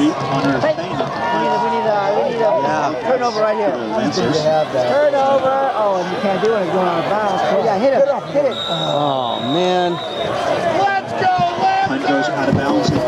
Street on hey, thing. Turnover right here. Turnover. Oh, and you can't do it. It's going out of bounds. Yeah, hit it. Hit it. Oh, man. Let's go, Lance! Punt goes out of bounds.